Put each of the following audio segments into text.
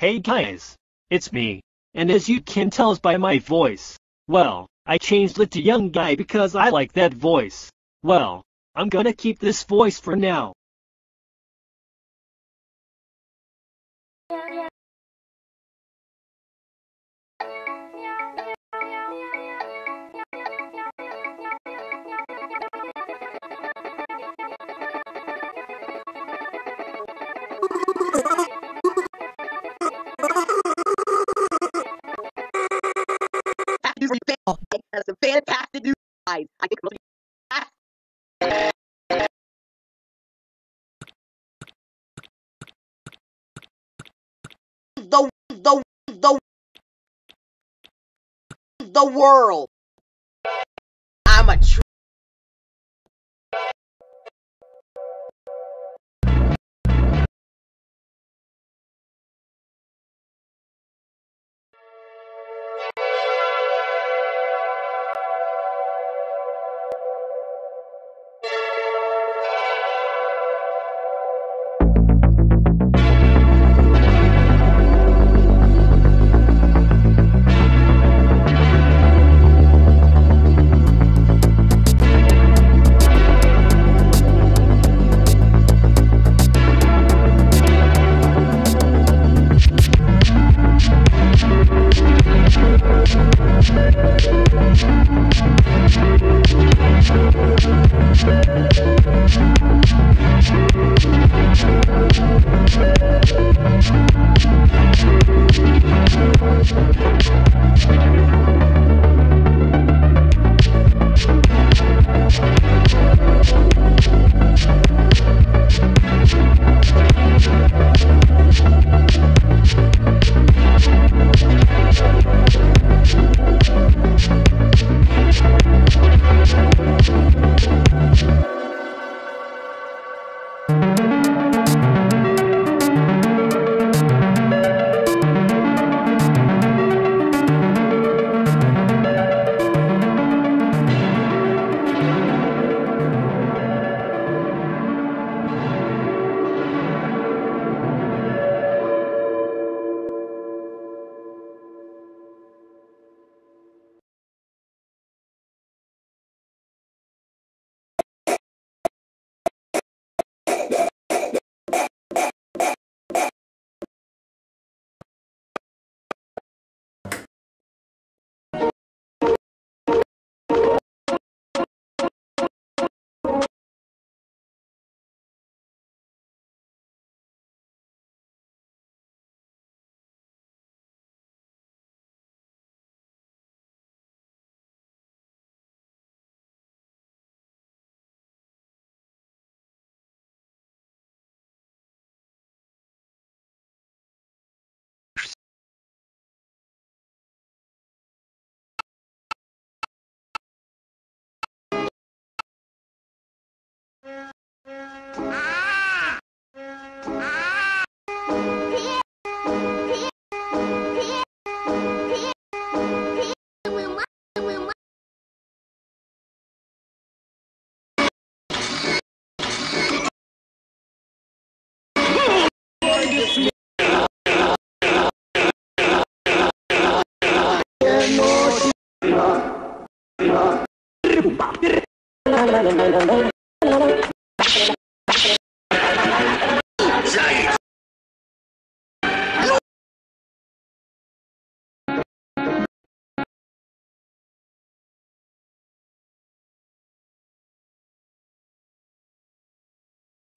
Hey guys, it's me. And as you can tell by my voice, well, I changed it to young guy because I like that voice. Well, I'm gonna keep this voice for now. I think most of the the the the world. I'm a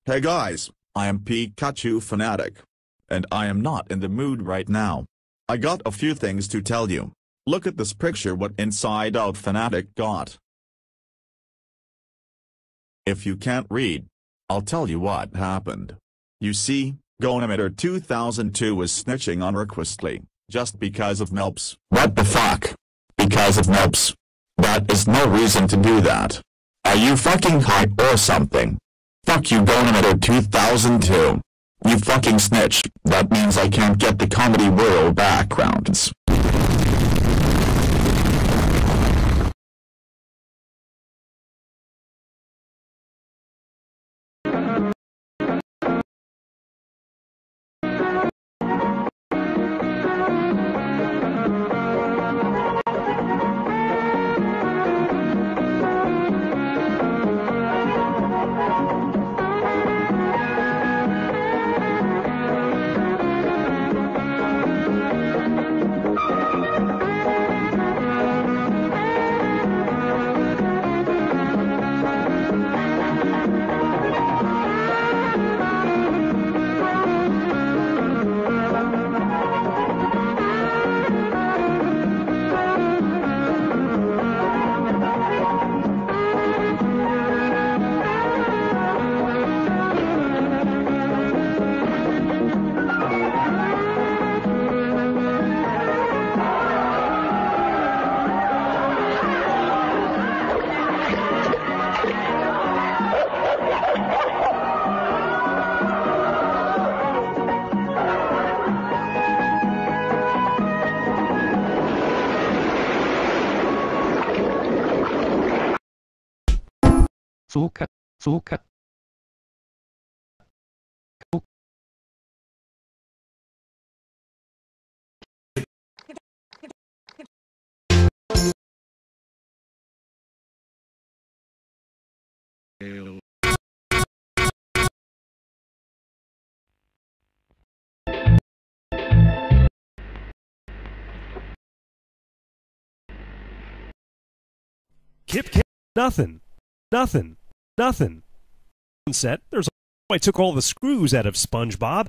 Hey guys, I am Pikachu Fanatic. And I am not in the mood right now. I got a few things to tell you. Look at this picture what Inside Out Fanatic got. If you can't read, I'll tell you what happened. You see, Gonamitter 2002 was snitching on Requestly, just because of Melps. What the fuck? Because of Melps? That is no reason to do that. Are you fucking high or something? Fuck you Gonamitter 2002. You fucking snitch, that means I can't get the comedy world backgrounds. そうか、そうか。Kip, Kip, nothing, nothing, nothing. Set, there's. I took all the screws out of SpongeBob,